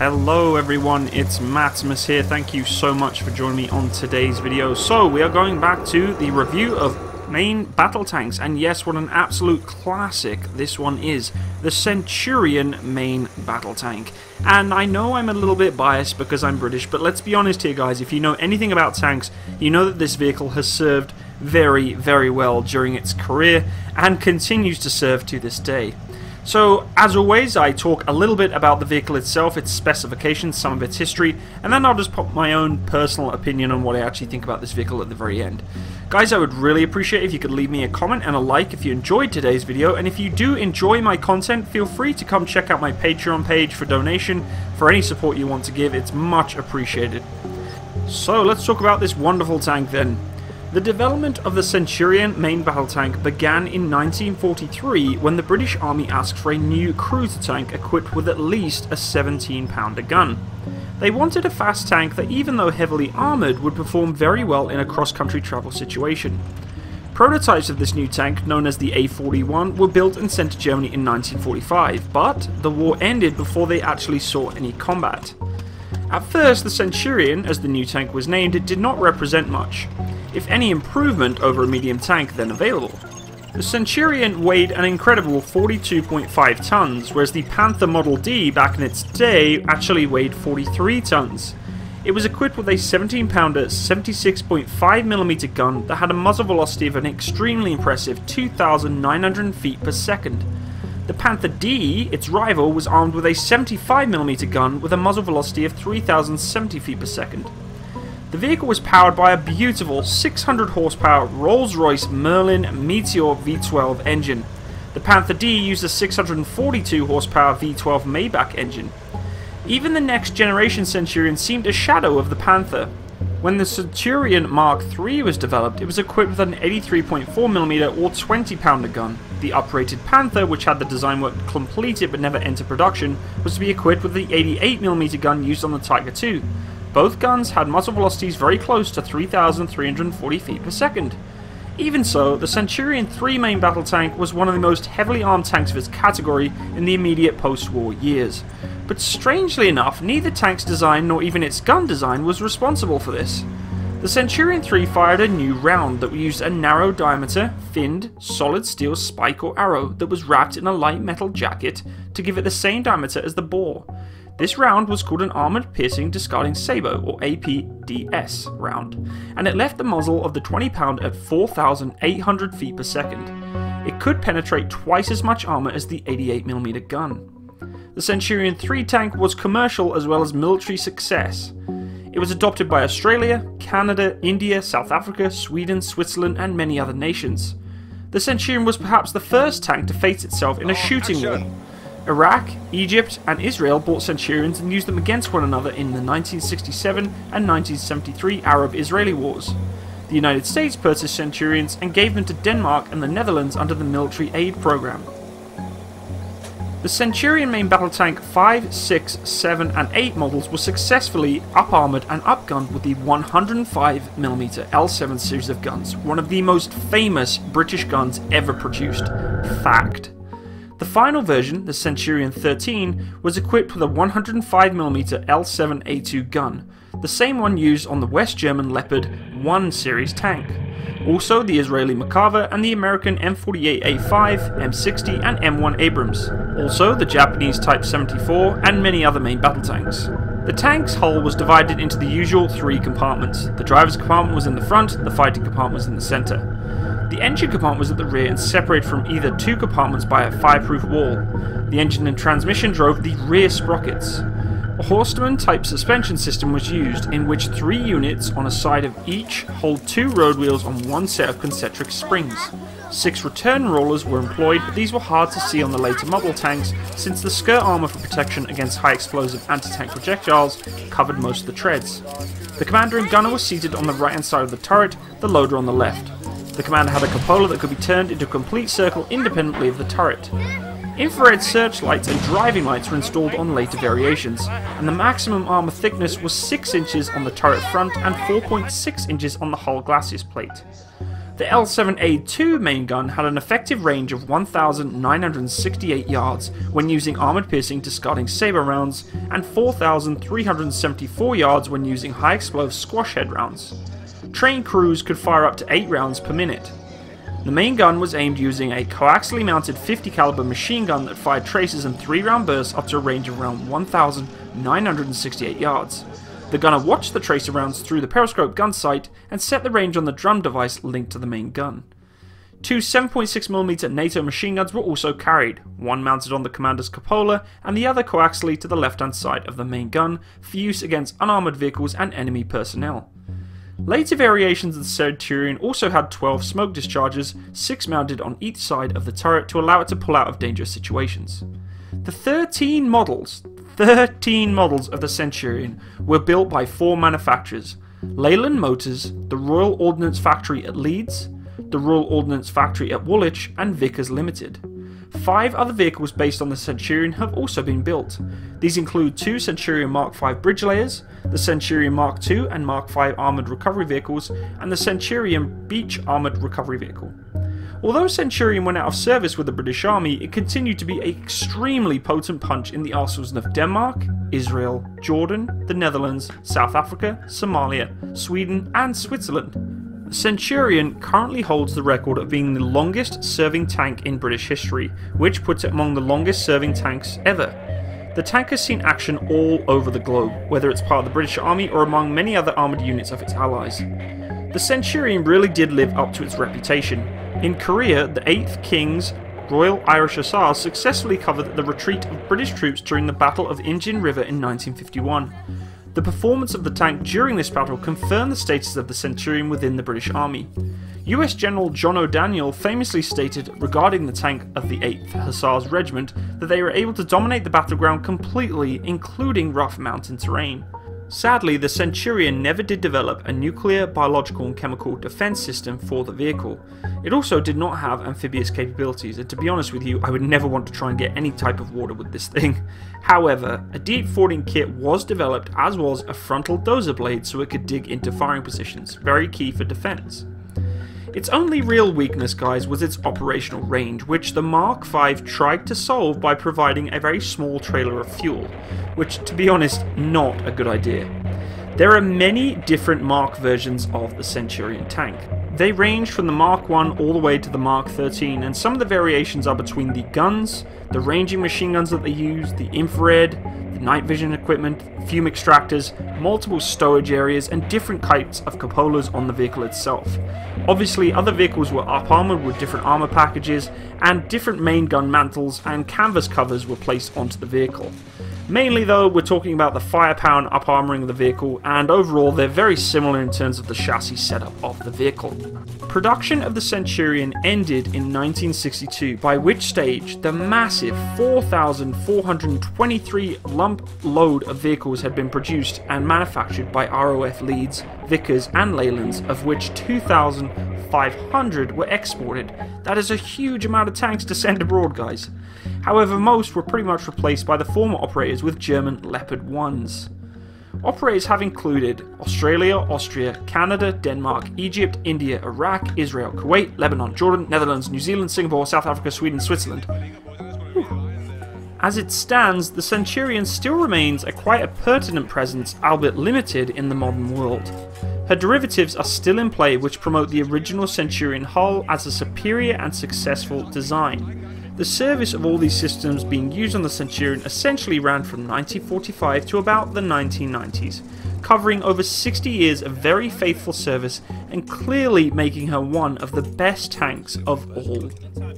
Hello everyone, it's Matsimus here. Thank you so much for joining me on today's video. So, we are going back to the review of main battle tanks, and yes, what an absolute classic this one is. The Centurion main battle tank. And I know I'm a little bit biased because I'm British, but let's be honest here guys, if you know anything about tanks, you know that this vehicle has served very, very well during its career, and continues to serve to this day. So, as always, I talk a little bit about the vehicle itself, its specifications, some of its history, and then I'll just pop my own personal opinion on what I actually think about this vehicle at the very end. Guys, I would really appreciate if you could leave me a comment and a like if you enjoyed today's video, and if you do enjoy my content, feel free to come check out my Patreon page for donation. For any support you want to give, it's much appreciated. So, let's talk about this wonderful tank then. The development of the Centurion main battle tank began in 1943 when the British Army asked for a new cruiser tank equipped with at least a 17 pounder gun. They wanted a fast tank that even though heavily armoured would perform very well in a cross-country travel situation. Prototypes of this new tank, known as the A41, were built and sent to Germany in 1945, but the war ended before they actually saw any combat. At first, the Centurion, as the new tank was named, did not represent much if any improvement over a medium tank then available. The Centurion weighed an incredible 42.5 tons, whereas the Panther Model D back in its day actually weighed 43 tons. It was equipped with a 17 pounder 76.5mm gun that had a muzzle velocity of an extremely impressive 2,900 feet per second. The Panther D, its rival, was armed with a 75mm gun with a muzzle velocity of 3,070 feet per second. The vehicle was powered by a beautiful 600 horsepower Rolls-Royce Merlin Meteor V12 engine. The Panther D used a 642 horsepower V12 Maybach engine. Even the next generation Centurion seemed a shadow of the Panther. When the Centurion Mark III was developed, it was equipped with an 83.4mm or 20 pounder gun. The uprated Panther, which had the design work completed but never entered production, was to be equipped with the 88mm gun used on the Tiger II. Both guns had muzzle velocities very close to 3,340 feet per second. Even so, the Centurion 3 main battle tank was one of the most heavily armed tanks of its category in the immediate post-war years. But strangely enough, neither tank's design nor even its gun design was responsible for this. The Centurion 3 fired a new round that used a narrow diameter, finned, solid steel spike or arrow that was wrapped in a light metal jacket to give it the same diameter as the bore. This round was called an Armoured Piercing Discarding Sabot, or APDS round, and it left the muzzle of the 20 pound at 4,800 feet per second. It could penetrate twice as much armour as the 88mm gun. The Centurion 3 tank was commercial as well as military success. It was adopted by Australia, Canada, India, South Africa, Sweden, Switzerland, and many other nations. The Centurion was perhaps the first tank to face itself in a oh, shooting war Iraq, Egypt, and Israel bought Centurions and used them against one another in the 1967 and 1973 Arab Israeli Wars. The United States purchased Centurions and gave them to Denmark and the Netherlands under the military aid program. The Centurion main battle tank 5, 6, 7, and 8 models were successfully up armoured and upgunned with the 105mm L7 series of guns, one of the most famous British guns ever produced. Fact. The final version, the Centurion 13, was equipped with a 105mm L7A2 gun, the same one used on the West German Leopard 1 series tank. Also the Israeli Merkava and the American M48A5, M60 and M1 Abrams. Also the Japanese Type 74 and many other main battle tanks. The tank's hull was divided into the usual three compartments. The driver's compartment was in the front, the fighting compartment was in the centre. The engine compartment was at the rear and separated from either two compartments by a fireproof wall. The engine and transmission drove the rear sprockets. A Horstmann type suspension system was used, in which three units on a side of each hold two road wheels on one set of concentric springs. Six return rollers were employed, but these were hard to see on the later model tanks since the skirt armour for protection against high explosive anti-tank projectiles covered most of the treads. The commander and gunner were seated on the right hand side of the turret, the loader on the left. The commander had a cupola that could be turned into a complete circle independently of the turret. Infrared searchlights and driving lights were installed on later variations, and the maximum armour thickness was 6 inches on the turret front and 4.6 inches on the hull glacis plate. The L7A2 main gun had an effective range of 1,968 yards when using armoured piercing discarding sabot rounds, and 4,374 yards when using high explosive squash head rounds. Train crews could fire up to 8 rounds per minute. The main gun was aimed using a coaxially mounted 50 caliber machine gun that fired traces in 3 round bursts up to a range of around 1,968 yards. The gunner watched the tracer rounds through the periscope gun sight and set the range on the drum device linked to the main gun. Two 7.6mm NATO machine guns were also carried, one mounted on the commander's cupola and the other coaxially to the left hand side of the main gun for use against unarmoured vehicles and enemy personnel. Later variations of the Centurion also had 12 smoke discharges, 6 mounted on each side of the turret to allow it to pull out of dangerous situations. The 13 models 13 models of the Centurion were built by four manufacturers Leyland Motors, the Royal Ordnance Factory at Leeds, the Royal Ordnance Factory at Woolwich, and Vickers Limited. Five other vehicles based on the Centurion have also been built. These include two Centurion Mark V bridge layers, the Centurion Mark II and Mark V armoured recovery vehicles, and the Centurion Beach armoured recovery vehicle. Although Centurion went out of service with the British Army, it continued to be an extremely potent punch in the arsenals of Denmark, Israel, Jordan, the Netherlands, South Africa, Somalia, Sweden, and Switzerland. Centurion currently holds the record of being the longest serving tank in British history, which puts it among the longest serving tanks ever. The tank has seen action all over the globe, whether it's part of the British Army or among many other armoured units of its allies. The Centurion really did live up to its reputation, in Korea, the 8th King's Royal Irish Hussars successfully covered the retreat of British troops during the Battle of Imjin River in 1951. The performance of the tank during this battle confirmed the status of the Centurion within the British Army. US General John O'Daniel famously stated regarding the tank of the 8th Hussars Regiment that they were able to dominate the battleground completely, including rough mountain terrain. Sadly, the Centurion never did develop a nuclear, biological, and chemical defense system for the vehicle. It also did not have amphibious capabilities, and to be honest with you, I would never want to try and get any type of water with this thing. However, a deep fording kit was developed, as was a frontal dozer blade so it could dig into firing positions, very key for defense. Its only real weakness, guys, was its operational range, which the Mark V tried to solve by providing a very small trailer of fuel, which, to be honest, not a good idea. There are many different Mark versions of the Centurion tank. They range from the Mark 1 all the way to the Mark 13, and some of the variations are between the guns, the ranging machine guns that they use, the infrared, night vision equipment, fume extractors, multiple stowage areas, and different types of cupolas on the vehicle itself. Obviously, other vehicles were up armored with different armor packages, and different main gun mantles and canvas covers were placed onto the vehicle. Mainly though, we're talking about the firepower and up armoring of the vehicle, and overall they're very similar in terms of the chassis setup of the vehicle. Production of the Centurion ended in 1962, by which stage the massive 4,423 lump load of vehicles had been produced and manufactured by ROF Leeds, Vickers and Leylands, of which 2,500 were exported. That is a huge amount of tanks to send abroad, guys. However, most were pretty much replaced by the former operators with German Leopard 1s. Operators have included Australia, Austria, Canada, Denmark, Egypt, India, Iraq, Israel, Kuwait, Lebanon, Jordan, Netherlands, New Zealand, Singapore, South Africa, Sweden, Switzerland. As it stands, the Centurion still remains a quite a pertinent presence, albeit limited, in the modern world. Her derivatives are still in play which promote the original Centurion hull as a superior and successful design. The service of all these systems being used on the Centurion essentially ran from 1945 to about the 1990s, covering over 60 years of very faithful service and clearly making her one of the best tanks of all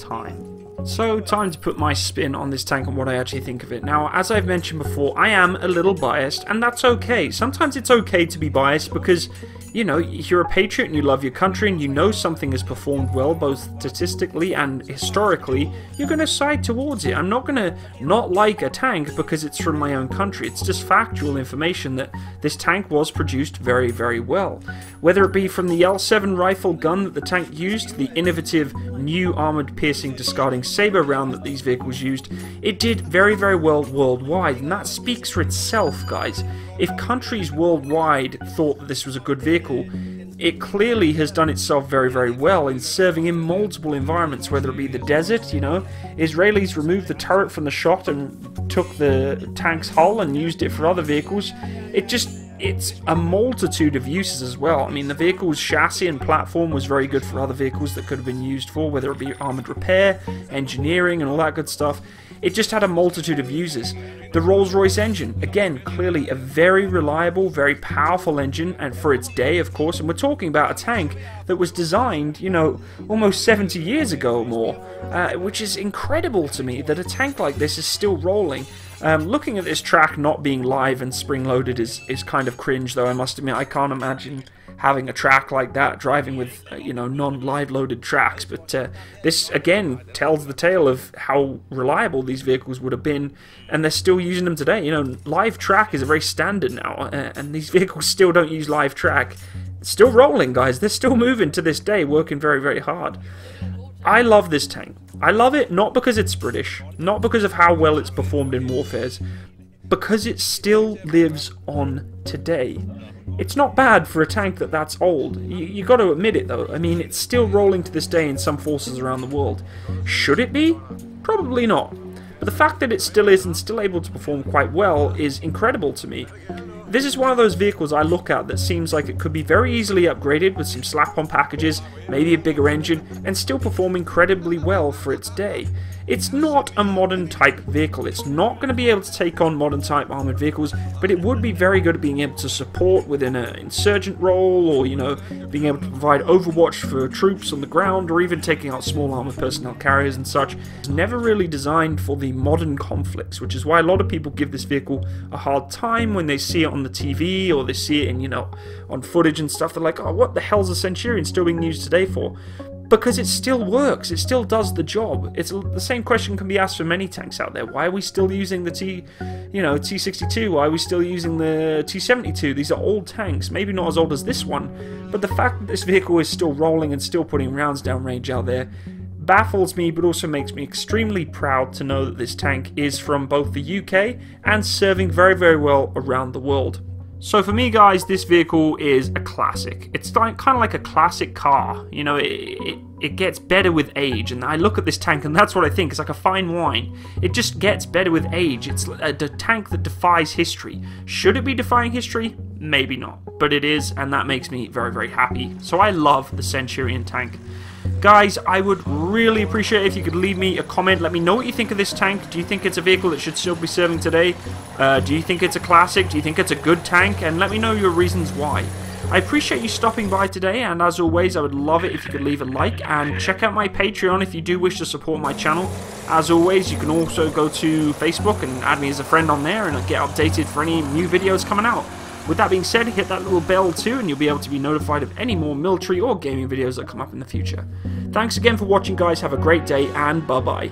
time. So, time to put my spin on this tank and what I actually think of it. Now, as I've mentioned before, I am a little biased, and that's okay. Sometimes it's okay to be biased because you know, if you're a patriot and you love your country and you know something has performed well, both statistically and historically, you're going to side towards it. I'm not going to not like a tank because it's from my own country. It's just factual information that this tank was produced very, very well. Whether it be from the L7 rifle gun that the tank used, the innovative new armored piercing discarding sabot round that these vehicles used, it did very, very well worldwide, and that speaks for itself, guys. If countries worldwide thought that this was a good vehicle, it clearly has done itself very, very well in serving in multiple environments, whether it be the desert, you know. Israelis removed the turret from the Sho't and took the tank's hull and used it for other vehicles. It just it's a multitude of uses as well. I mean, the vehicle's chassis and platform was very good for other vehicles that could have been used for, whether it be armoured repair, engineering, and all that good stuff. It just had a multitude of uses. The Rolls-Royce engine, again, clearly a very reliable, very powerful engine, and for its day, of course, and we're talking about a tank that was designed, you know, almost 70 years ago or more, uh, which is incredible to me that a tank like this is still rolling um, looking at this track not being live and spring-loaded is, is kind of cringe, though, I must admit. I can't imagine having a track like that, driving with, uh, you know, non-live loaded tracks. But uh, this, again, tells the tale of how reliable these vehicles would have been, and they're still using them today. You know, live track is a very standard now, uh, and these vehicles still don't use live track. still rolling, guys. They're still moving to this day, working very, very hard. I love this tank. I love it not because it's British, not because of how well it's performed in warfares, because it still lives on today. It's not bad for a tank that that's old. You, you got to admit it though. I mean, it's still rolling to this day in some forces around the world. Should it be? Probably not. But the fact that it still is and still able to perform quite well is incredible to me. This is one of those vehicles I look at that seems like it could be very easily upgraded with some slap-on packages, maybe a bigger engine, and still perform incredibly well for its day. It's not a modern type vehicle. It's not going to be able to take on modern type armored vehicles, but it would be very good at being able to support within an insurgent role or, you know, being able to provide overwatch for troops on the ground or even taking out small armored personnel carriers and such. It's never really designed for the modern conflicts, which is why a lot of people give this vehicle a hard time when they see it on the TV or they see it in, you know, on footage and stuff. They're like, oh, what the hell's a Centurion still being used today for? because it still works. It still does the job. It's the same question can be asked for many tanks out there. Why are we still using the T, you know, T62? Why are we still using the T72? These are old tanks, maybe not as old as this one, but the fact that this vehicle is still rolling and still putting rounds down range out there baffles me but also makes me extremely proud to know that this tank is from both the UK and serving very very well around the world. So for me, guys, this vehicle is a classic. It's kind of like a classic car. You know, it, it, it, gets better with age. And I look at this tank and that's what I think. It's like a fine wine. It just gets better with age. It's uh, a, a tank that defies history. Should it be defying history? Maybe not. But it is, and that makes me very, very happy. So I love the Centurion tank. Guys, I would really appreciate if you could leave me a comment. Let me know what you think of this tank. Do you think it's a vehicle that should still be serving today? Uh, do you think it's a classic? Do you think it's a good tank? And let me know your reasons why. I appreciate you stopping by today, and as always, I would love it if you could leave a like and check out my Patreon if you do wish to support my channel. As always, you can also go to Facebook and add me as a friend on there and get updated for any new videos coming out. With that being said, hit that little bell too and you'll be able to be notified of any more military or gaming videos that come up in the future. Thanks again for watching guys, have a great day and bye bye.